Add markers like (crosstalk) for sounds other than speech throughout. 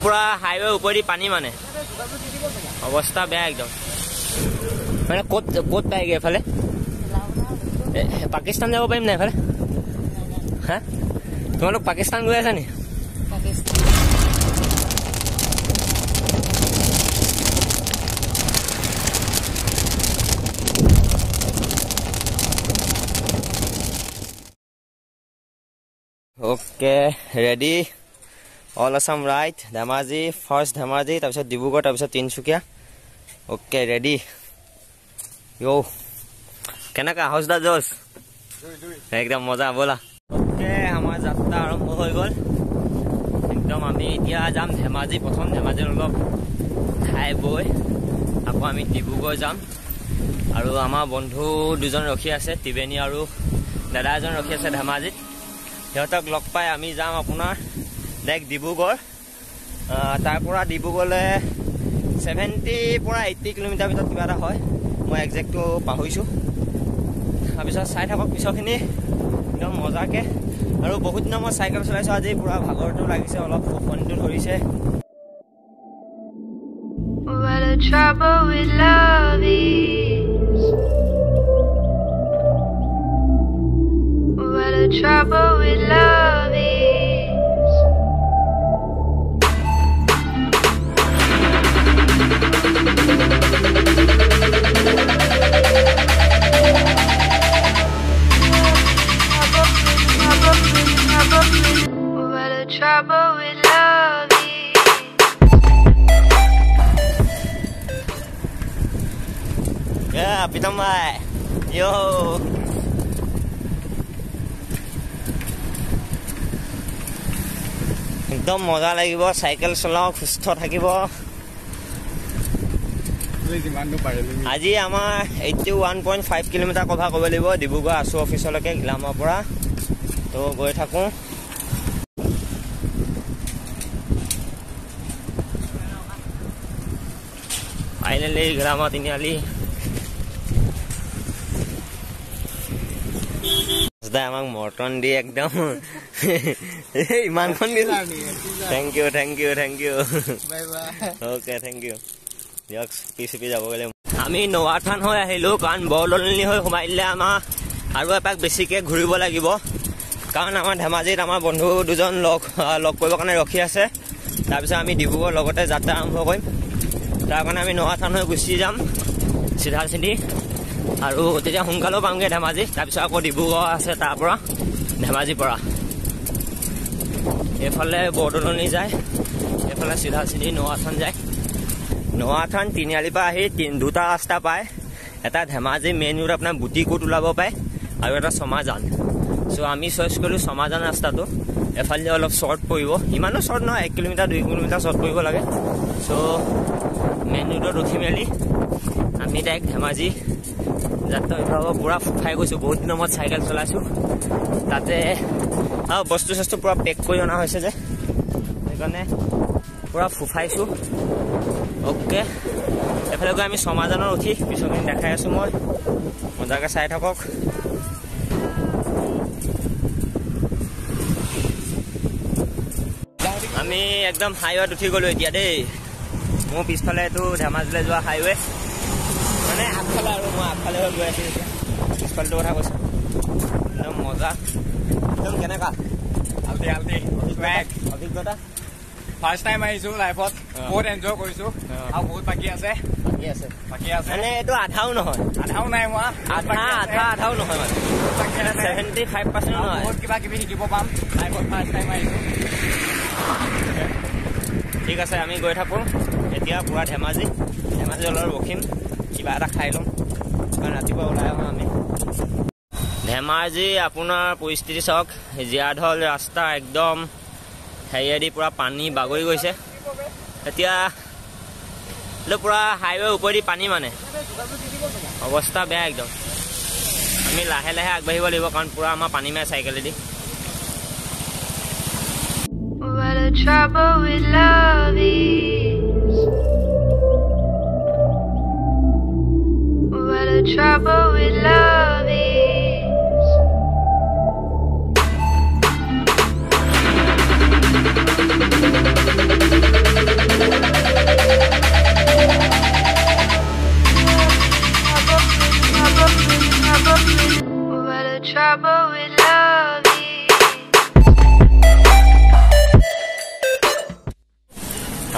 পুৰা হাইৱে ওপৰেদি পানী মানে। অৱস্থা বেয়া একদম। মানে ক'ত ক'ত পায়গৈ এফালে এ, পাকিস্তান যাব পাৰিম নাই এফালে হা? তোমালোক পাকিস্তান গৈ আছা নি? Okay ready all Assam right Dhemaji first Dhemaji তাৰপিছত ডিব্ৰুগড় তাৰপিছত তিনিচুকীয়া। অ'কে ৰেডি য়' কেনেকা হাউচ দা জোচ একদম মজা ব'লা। অ'কে আমাৰ যাত্ৰা আৰম্ভ হৈ গ'ল। একদম আমি এতিয়া যাম ধেমাজি প্ৰথম ধেমাজিত অলপ খাই বৈ। আকৌ আমি ডিব্ৰুগড় যাম। আৰু আমাৰ বন্ধু দুজন ৰখি আছে ত্ৰিবেণী আৰু দাদা এজন ৰখি আছে ধেমাজিত। সিহঁতক লগ পাই আমি যাম আপোনাৰ ডাইৰেক্ট ডিব্ৰুগড়। আহ, তাৰ পৰা ডিব্ৰুগড়লৈ ছেভেণ্টিৰ পৰা এইট্টি কিলোমিটাৰ ভিতৰত কিবা এটা হয়। মই একজেক্টটো পাহৰিছোঁ। তাৰপিছত চাই থাকক পিছৰখিনি। একদম মজাকৈ। আৰু বহুত দিনৰ মই চাইকেল চলাইছোঁ। আজি পূৰা ভাগৰটো লাগিছে অলপ ফোপনিটো ধৰিছে। Trouble with love trouble with love. Yeah, bhai. Yo. একদম মজা লাগিব চাইকেল চলাওঁ সুস্থ থাকিব আজি আমাৰ eighty one point five kilometre cover কৰিব লাগিব ডিব্ৰুগড় আছু অফিচলৈকে গ্লামৰ পৰা তো গৈ থাকোঁ ফাইনেলি গ্ৰামৰ তিনিআলি দাদা আমাক মৰ্টন দি একদম এই ইমানখন দিল thank you thank you thank you bye bye okay thank you দিয়ক চুপি চুপি যাব গ'লে আমি নৱাথান হৈ আহিলোঁ কাৰণ বৰদলনি হৈ সোমাই দিলে আমাৰ আৰু এপাক বেছিকৈ ঘূৰিব লাগিব কাৰণ আমাৰ ধেমাজিত আমাৰ বন্ধু দুজন লগ লগ কৰিবৰ কাৰণে ৰখি আছে তাৰপিছত আমি ডিব্ৰুগড় লগতে যাত্ৰা আৰম্ভ কৰিম তাৰ কাৰণে আমি নৱাথান হৈ গুচি যাম চিধা চিধি আৰু তেতিয়া সোনকালেও পামগৈ ধেমাজি। তাৰপিছত আকৌ ডিব্ৰুগড় আছে তাৰ পৰা ধেমাজিৰ পৰা। এইফালে বৰদলনি যায় এইফালে চিধা চিধি নৱাথান যায়। নৱাথান তিনিআলিৰ পৰা আহি দুটা ৰাস্তা পায়। এটা ধেমাজি মেইন ৰোড আপোনাৰ বুটিকুট ওলাব পাৰে আৰু এটা ছমাজান চ' আমি চইচ কৰিলোঁ ছমাজান ৰাস্তাটো। এফালে অলপ শ্বৰ্ট পৰিব। ইমানো শ্বৰ্ট নহয় এক কিলোমিটাৰ দুই কিলোমিটাৰ শ্বৰ্ট পৰিব লাগে। চ' মেইন ৰোডত উঠি মেলি আমি ডাইৰেক্ট ধেমাজি যাত্ৰা অভিভাৱক পূৰা ফুফাই গৈছোঁ। বহুত দিনৰ মূৰত চাইকেল চলাইছোঁ। তাতে আৰু বস্তু চস্তু পূৰা পেক কৰি অনা হৈছে যে। সেইকাৰণে পূৰা ফুফাইছোঁ। অ'কে। এফালে গৈ আমি ছমাজানৰ উঠি পিছৰখিনি দেখাই আছোঁ মই। মজাকৈ চাই থাকক। আমি একদম হাইৱেত উঠি গ'লোঁ এতিয়া দেই। মোৰ পিছফালে এইটো ধেমাজিলৈ যোৱা হাইৱে মানে আগফালে আৰু মই আগফালে হৈ গৈ আছোঁ এতিয়া। পিছফালটোৰ কথা কৈছোঁ। একদম মজা। একদম কেনেকুৱা আল্টি আল্টি অভিজ্ঞতা? ফাৰ্ষ্ট টাইম আহিছো লাইফত। বহুত এনজয় কৰিছো। আৰু বহুত বাকী আছে। বাকী আছে। বাকী আছে। মানে এইটো আধাও নহয়। আধাও নাই হোৱা। আধা আধা আধাও নহয় মানে। ছেভেণ্টি ফাইভ পাৰ্চেণ্ট নহয়। বহুত কিবা কিবি শিকিব পাম। লাইফত ফাৰ্ষ্ট টাইম আহিছো। ঠিক আছে আমি গৈ থাকোঁ। এতিয়া পূৰা ধেমাজি। ধেমাজি অলপ ৰখিম কিবা এটা খাই ল'ম। ৰাতিপুৱা ওলাই আহোঁ আমি। ধেমাজি আপোনাৰ পৰিস্থিতি চাওক। জীয়াঢল ৰাস্তা একদম। হেৰিয়েদি পূৰা পানী বাগৰি গৈছে। এতিয়া পূৰা হাইৱে ওপৰেদি পানী মানে। অৱস্থা বেয়া একদম। আমি লাহে লাহে আগবাঢ়িব লাগিব কাৰণ পূৰা আমাৰ পানী মাৰে চাইকেলেদি। the trouble with love is. What the trouble with love is. What the trouble.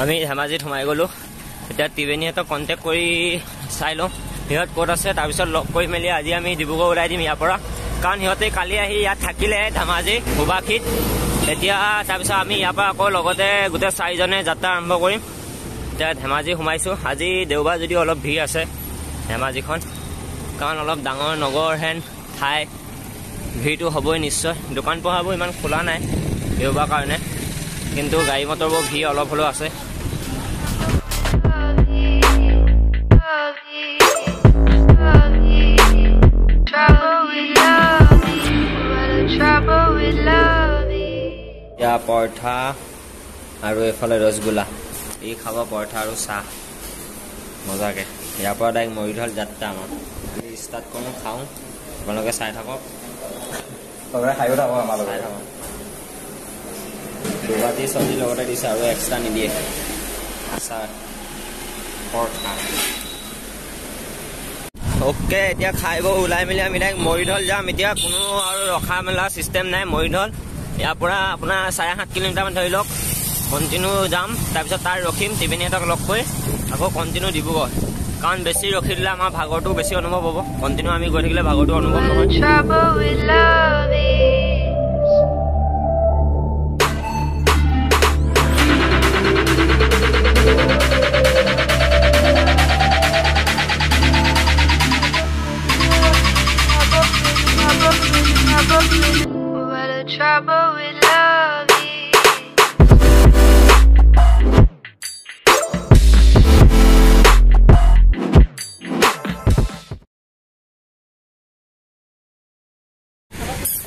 আমি ধেমাজিত সোমাই গ'লোঁ। এতিয়া ত্ৰিবেণীহঁতক কণ্টেক্ট কৰি চাই লওঁ। সিহঁত ক'ত আছে তাৰপিছত লগ কৰি মেলি আজি আমি ডিব্ৰুগড় ওলাই দিম ইয়াৰ পৰা। কাৰণ সিহঁতে কালি আহি ইয়াত থাকিলে ধেমাজি সুবাসীত। এতিয়া তাৰপিছত আমি ইয়াৰ পৰা আকৌ লগতে গোটেই চাৰিজনে যাত্ৰা আৰম্ভ কৰিম। এতিয়া ধেমাজি সোমাইছোঁ। আজি দেওবাৰ যদিও অলপ ভিৰ আছে ধেমাজিখন কাৰণ অলপ ডাঙৰ নগৰ হেন ঠাই। ভিৰটো হ'বই নিশ্চয়। দোকান পোহাৰবোৰ ইমান খোলা নাই দেওবাৰ কাৰণে। কিন্তু গাড়ী মটৰবোৰ ভিৰ অলপ হ'লেও আছে। এতিয়া পৰঠা আৰু এইফালে ৰসগোল্লা। ই খাব পৰঠা আৰু চাহ। মজাকৈ। ইয়াৰ পৰা ডাইৰেক্ট মৰিধল যাত্ৰা আমাৰ। আমি ষ্টাৰ্ট কৰোঁ খাওঁ। আপোনালোকে চাই থাকক। খায়ো থাকো আমাৰ চাই লগত। থাকক। দুবাতি চব্জি লগতে দিছে আৰু এক্সট্ৰা নিদিয়ে। আচাৰ পৰঠা। অ'কে এতিয়া খাই বৈ ওলাই মেলি আমি ডাইৰেক্ট মৰিধল যাম। এতিয়া কোনো আৰু ৰখা মেলা চিষ্টেম নাই মৰিধল। ইয়াৰ পৰা আপোনাৰ চাৰে সাত কিলোমিটাৰমান ধৰি লওক কণ্টিনিউ যাম। তাৰপিছত তাৰ ৰখিম ত্ৰিবেণীহঁতক লগ কৰি। আকৌ কণ্টিনিউ ডিব্ৰুগড়। কাৰণ বেছি ৰখি দিলে আমাৰ ভাগৰটো বেছি অনুভৱ হ'ব। কণ্টিনিউ আমি গৈ থাকিলে ভাগৰটো অনুভৱ নহয়।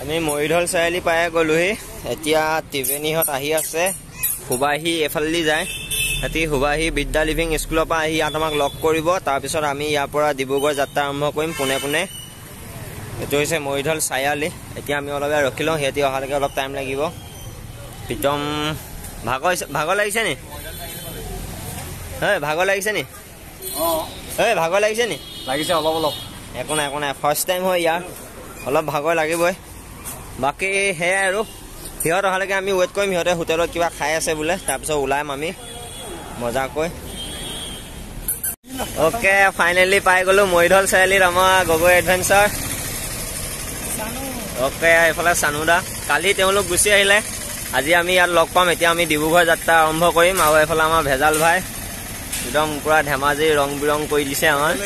আমি মৰিধল চাৰিআলি পাই গ'লোহি। এতিয়া ত্ৰিবেণীহঁত আহি আছে। সুবাহী এইফালেদি যায়। সিহঁতি সুবাহী বিদ্যা লিভিং স্কুলৰ পৰা আহি ইয়াত আমাক লগ কৰিব। তাৰপিছত আমি ইয়াৰ পৰা ডিব্ৰুগড় যাত্ৰা আৰম্ভ কৰিম পোনে পোনে এইটো হৈছে মৰিধল চাৰিআলি এতিয়া আমি অলপ ৰখি লওঁ সিহঁতি অহালৈকে অলপ টাইম লাগিব। প্ৰীতম ভাগৰ ভাগৰ লাগিছে নি? হয় ভাগৰ লাগিছে নি? অঁ। হয় ভাগৰ লাগিছে নি? লাগিছে অলপ অলপ। একো নাই একো নাই ফাৰ্ষ্ট টাইম হয় ইয়াৰ। অলপ ভাগৰ লাগিবই। বাকী সেয়াই আৰু। সিহঁত অহালৈকে আমি ৱেইট কৰিম সিহঁতে হোটেলত কিবা খাই আছে বোলে তাৰপিছত ওলাম আমি। মজাকৈ। অ'কে ফাইনেলি পাই গ'লোঁ মৰিধল চাৰিআলিত আমাৰ গগৈ এডভেঞ্চাৰ অ'কে এইফালে চানুদা। কালি তেওঁলোক গুচি আহিলে। আজি আমি ইয়াত লগ পাম। এতিয়া আমি ডিব্ৰুগড় যাত্ৰা আৰম্ভ কৰিম আৰু এইফালে আমাৰ ভেজাল ভাই। একদম পূৰা ধেমাজি ৰং বিৰং কৰি দিছে আমাৰ। (laughs)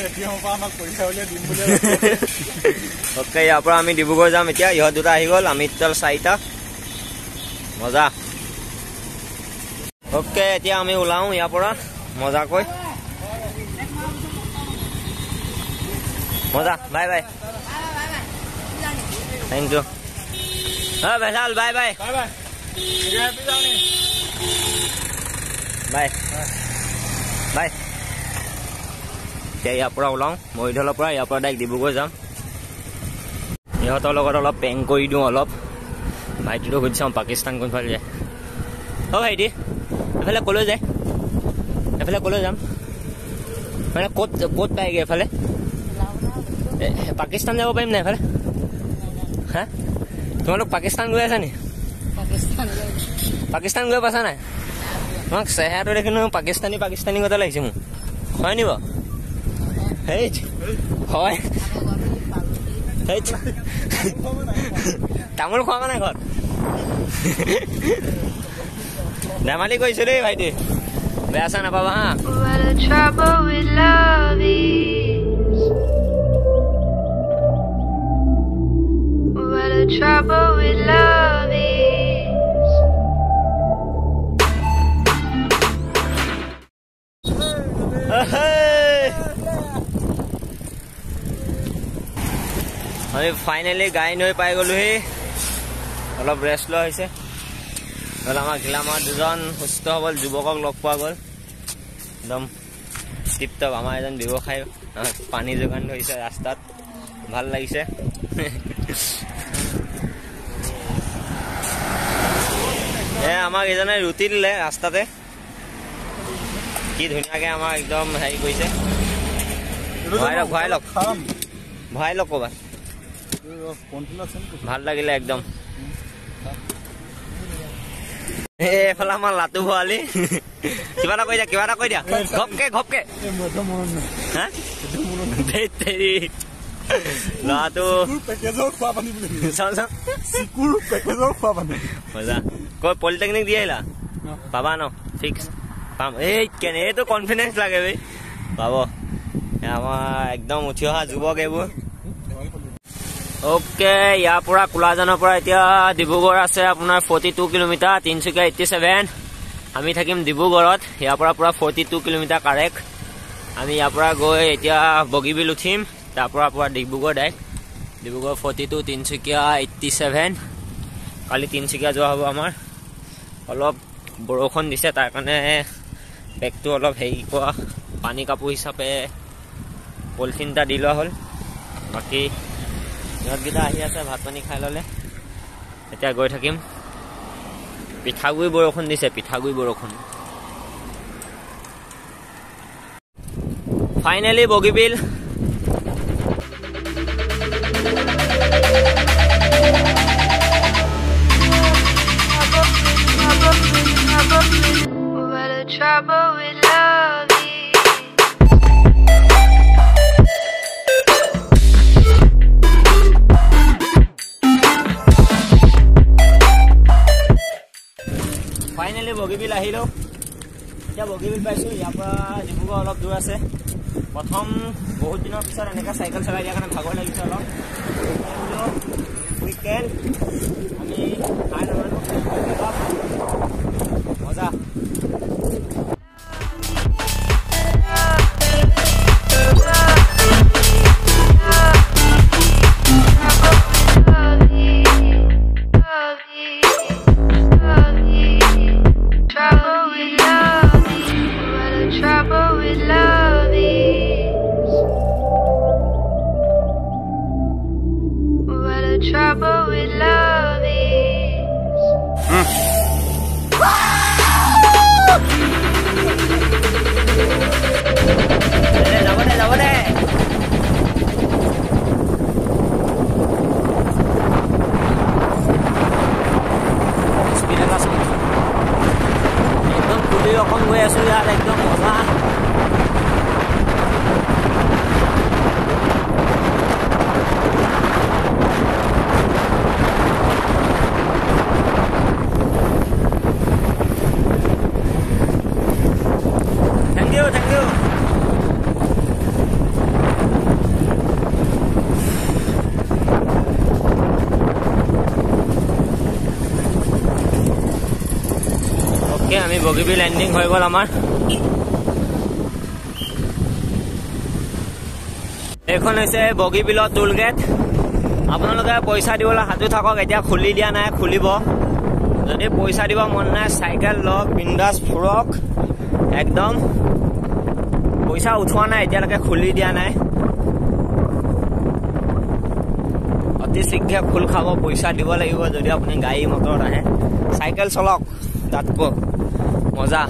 অ'কে ইয়াৰ পৰা আমি ডিব্ৰুগড় যাম এতিয়া। ইহঁত দুটা আহি গ'ল আমি টোটেল চাৰিটা। মজা। অ'কে এতিয়া আমি ওলাওঁ ইয়াৰ পৰা। মজাকৈ মজা বাই বাই। থেংক ইউ হয় ভেজাল bye bye bye bye bye bye এতিয়া ইয়াৰ পৰা ওলাওঁ মৰিধলৰ পৰা ইয়াৰ পৰা ডাইৰেক্ট ডিব্ৰুগড় যাম ইহঁতৰ লগত অলপ পেং কৰি দিওঁ অলপ ভাইটিটো সুধি চাওঁ পাকিস্তান কোনফালে যায় অ' ভাইটি এইফালে ক'লৈ যায় এইফালে ক'লৈ যাম মানে ক'ত ক'ত পায়গৈ এইফালে এ, পাকিস্তান যাব পাৰিম নাই এইফালে হা? তোমালোক পাকিস্তান গৈ আছা নি? পাকিস্তান গৈ পাইছা নাই? তোমাক চেহেৰাটো দেখি নহয় পাকিস্তানী পাকিস্তানী কথা লাগিছে মোক। হয় নি বাৰু? হয়। তামোল খোৱা নাই ঘৰত? ধেমালি কৰিছো দেই ভাইটি। বেয়া চেয়া নাপাবা হা। আমি ফাইনেলি গাড়ী নৈ পাই গ'লোহি। অলপ ৰেষ্ট লোৱা হৈছে। আমাৰ ঘিলামাৰ দুজন সুস্থ সবল যুৱকক লগ পোৱা গ'ল। একদম টিপটপ আমাৰ এজন ব্যৱসায়ী। পানী যোগান ধৰিছে ৰাস্তাত। ভাল লাগিছে। (laughs) এ আমাক এজনে ৰুটি দিলে ৰাস্তাতে। কি ধুনীয়াকে আমাক একদম হেৰি কৰিছে। ভৰাই লওক ভৰাই লওক। খাম। ভৰাই লওক ক'ৰবাত। কণ্টিনিউ আছে ভাল লাগিলে একদম। এইফালে আমাৰ লাটু ভৰালি কিবা এটা কৈ দিয়া কিবা এটা কৈ দিয়া। ঘপকে ঘপকে। ল'ৰাটো পেকেজৰ খোৱা পানী বুলি চাওঁ চাওঁ চিকুৰ পেকেজৰ খোৱা পানী মজা কৈ পলিটেকনিক দি আহিলা পাবা ন ফিক্স পাম এই কেনে এইটো কনফিডেঞ্চ লাগে বে পাব আমাৰ একদম উঠি অহা যুৱক এইবোৰ অ'কে ইয়াৰ পৰা কোলাজানৰ পৰা এতিয়া ডিব্ৰুগড় আছে আপোনাৰ forty two kilometre Tinsukia eighty seven আমি থাকিম ডিব্ৰুগড়ত ইয়াৰ পৰা পূৰা ফৰ্টি টু কিলোমিটাৰ কাৰেক্ট আমি ইয়াৰ পৰা গৈ এতিয়া বগীবিল উঠিম তাৰ পৰা পূৰা Dibrugarh direct. Dibrugarh forty two Tinsukia eighty seven কালি তিনিচুকীয়া যোৱা হ'ব আমাৰ। অলপ বৰষুণ দিছে কাৰণে বেগটো অলপ হেৰি কৰা পানী কাপোৰ হিচাপে পলিথিন এটা দি লোৱা হ'ল। বাকী সিহঁতকেইটা আহি আছে ভাত পানী খাই ল'লে। এতিয়া গৈ থাকিম। পিঠাগুৰি বৰষুণ দিছে পিঠাগুৰি বৰষুণ। ফাইনেলি বগীবিল। আহিলোঁ। এতিয়া বগীবিল পাইছোঁ ইয়াৰ পৰা ডিব্ৰুগড় অলপ দূৰ আছে। প্ৰথম বহুত দিনৰ পিছত এনেকৈ চাইকেল চলাই দিয়াৰ কাৰণে ভাগৰ লাগিছে অলপ। উইকেণ্ড আমি মজা। Trouble with love is. দে, যাব দে যাব দে স্পীড এটা আছে একদম থেংক ইউ অ'কে আমি বগীবিল এণ্ডিং হৈ গ'ল আমাৰ। এইখন হৈছে বগীবিলৰ টোল গেট আপোনালোকে পইচা দিবলৈ সাজু থাকক এতিয়া খুলি দিয়া নাই খুলিব। যদি পইচা দিব মন নাই চাইকেল লওক বিন্দাছ ফুৰক। একদম পইচা উঠোৱা নাই এতিয়ালৈকে খুলি দিয়া নাই। অতি শীঘ্ৰে খোল খাব পইচা দিব লাগিব যদি আপুনি গাড়ী মটৰত আহে। চাইকেল চলাওক তাতকৈ মজা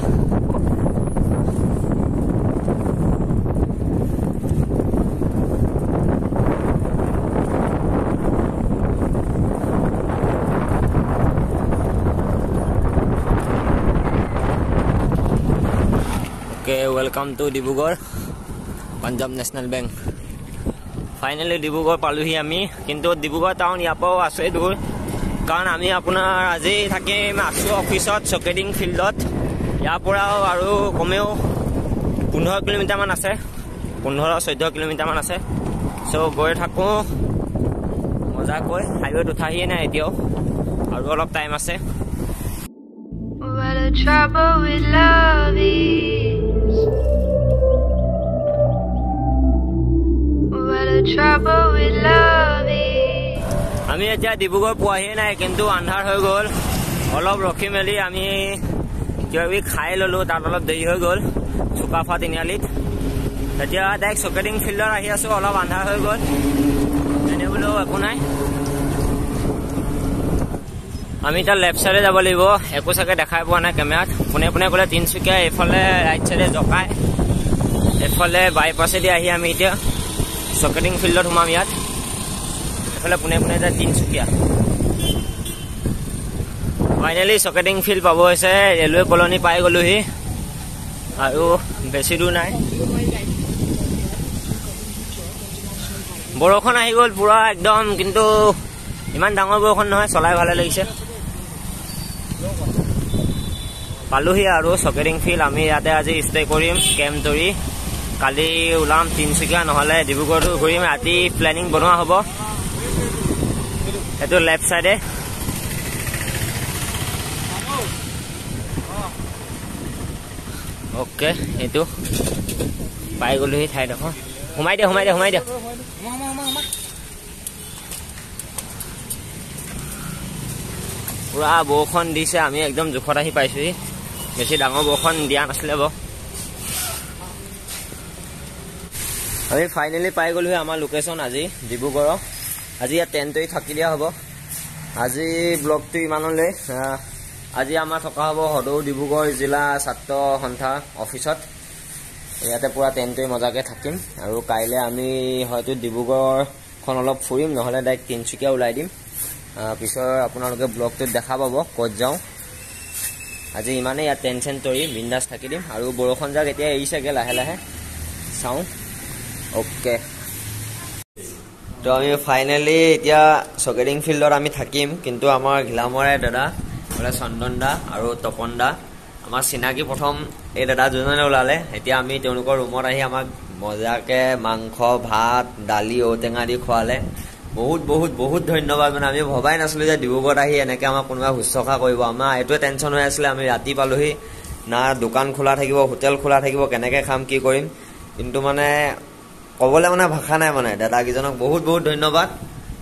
okay welcome to Dibrugarh Punjab National Bank finally Dibrugarh পালোহি আমি কিন্তু ডিব্ৰুগড় টাউন ইয়াৰ পৰাও আছে দূৰ। কাৰণ আমি আপোনাৰ আজি থাকিম আছোঁ অফিচত চকেডিং ফিল্ডত ইয়াৰ পৰাও আৰু কমেও পোন্ধৰ কিলোমিটাৰমান আছে পোন্ধৰ চৈধ্য কিলোমিটাৰমান আছে। চ' গৈ থাকোঁ। মজাকৈ হাইৱেত উঠাহিয়ে নাই এতিয়াও আৰু অলপ টাইম আছে। আমি এতিয়া ডিব্ৰুগড় পোৱাহিয়ে নাই কিন্তু আন্ধাৰ হৈ গ'ল। অলপ ৰখি মেলি আমি কিবা কিবি খাই ল'লোঁ তাত অলপ দেৰি হৈ গ'ল চুকাফা তিনিআলিত। এতিয়া ডাইৰেক্ট চকেটিং ফিল্ডত আহি আছোঁ অলপ আন্ধাৰ হৈ গ'ল। এনে বোলো একো নাই। আমি এতিয়া লেফ্ট চাইডে যাব লাগিব। একো চাগে দেখাই পোৱা নাই কেমেৰাত। পোনে পোনে গ'লে তিনিচুকীয়া এইফালে ৰাইট চাইডে জকাই। এইফালে বাইপাছেদি আহি আমি এতিয়া চকেটিং ফিল্ডত সোমাম ইয়াত। এইফালে পোনে পোনে যায় তিনিচুকীয়া। ফাইনেলি চকেটিং ফিল্ড পাব হৈছে ৰেলৱে কলনি পাই গ'লোহি। আৰু বেছি দূৰ নাই। বৰষুণ আহি গ'ল পূৰা একদম কিন্তু ইমান ডাঙৰ বৰষুণ নহয় চলাই ভালে লাগিছে। পালোহি আৰু চকেটিং ফিল্ড আমি ইয়াতে আজি ষ্টে কৰিম কেম্প ধৰি। কালি ওলাম তিনিচুকীয়া নহ'লে ডিব্ৰুগড়তো ঘূৰিম ৰাতি প্লেনিং বনোৱা হ'ব। এইটো লেফ্ট চাইডে অ'কে এইটো। পাই গ'লোহি ঠাইডোখৰ। সোমাই দিয়া সোমাই দিয়া সোমাই দিয়া। পুৰা বৰষুণ দিছে আমি একদম জোখত আহি পাইছোহি। বেছি ডাঙৰ বৰষুণ দিয়া নাছিলে বাৰু। আমি ফাইনেলি পাই গ'লোহি আমাৰ লোকেশ্যন আজি ডিব্ৰুগড়ৰ। আজি ইয়াত টেণ্ট তৰি থাকি দিয়া হ'ব। আজি ব্লগটো ইমানলৈ আজি আমাৰ থকা হ'ব সদৌ ডিব্ৰুগড় জিলা ছাত্ৰ সন্থা অফিচত। ইয়াতে পূৰা টেণ্ট তৰি মজাকৈ থাকিম আৰু কাইলৈ আমি হয়তো ডিব্ৰুগড়খন অলপ ফুৰিম নহ'লে ডাইৰেক্ট তিনিচুকীয়া ওলাই দিম। পিছৰ আপোনালোকে ব্লগটোত দেখা পাব ক'ত যাওঁ। আজি ইমানেই ইয়াত চেণ্ট তৰি বিন্দাছ থাকি দিম। আৰু বৰষুণ যাক এতিয়া এৰিছেগৈ লাহে লাহে চাওঁ। অ'কে তো আমি ফাইনেলি এতিয়া চকেটিং ফিল্ডত আমি থাকিম কিন্তু আমাৰ ঘিলামৰে দাদা বোলে চন্দন দা আৰু তপন দা আমাৰ চিনাকি প্ৰথম এই দাদা দুজনে ওলালে। এতিয়া আমি তেওঁলোকৰ ৰুমত আহি আমাক মজাকৈ মাংস ভাত দালি ঔটেঙা দি খোৱালে। বহুত বহুত বহুত ধন্যবাদ মানে আমি ভবাই নাছিলোঁ যে ডিব্ৰুগড়ত আহি এনেকৈ আমাক কোনোবাই শুশ্ৰূষা কৰিব। আমাৰ এইটোৱে টেনশ্যন হৈ আছিলে আমি ৰাতি পালোহি। না দোকান খোলা থাকিব হোটেল খোলা থাকিব কেনেকৈ খাম কি কৰিম। কিন্তু মানে ক'বলৈ মানে ভাষা নাই মানে। দাদাকেইজনক বহুত বহুত ধন্যবাদ।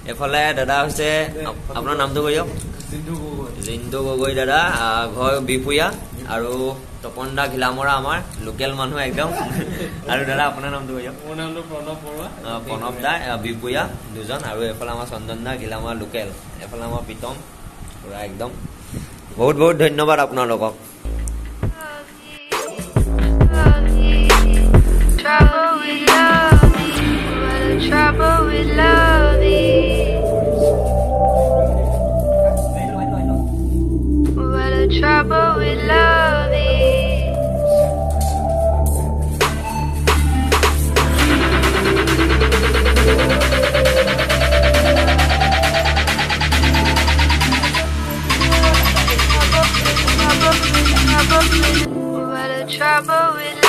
এইফালে দাদা হৈছে আপ- আপোনাৰ নামটো কৈ দিয়ক। জিন্তু গগৈ। দাদা ঘৰ বিপুয়া আৰু তপন দা ঘিলামৰা আমাৰ লোকেল মানুহ একদম। আৰু দাদা আপোনাৰ নামটো কৈ দিয়ক। মোৰ নামটো প্ৰণৱ বৰুৱা। প্ৰণৱ দা বিপুয়া দুজন আৰু এইফালে আমাৰ চন্দন দা ঘিলামৰা লোকেল। এইফালে আমাৰ প্ৰীতম পূৰা একদম। বহুত বহুত ধন্যবাদ আপোনালোকক। Trouble with love, what trouble with love is. What a trouble with love is. Trouble with.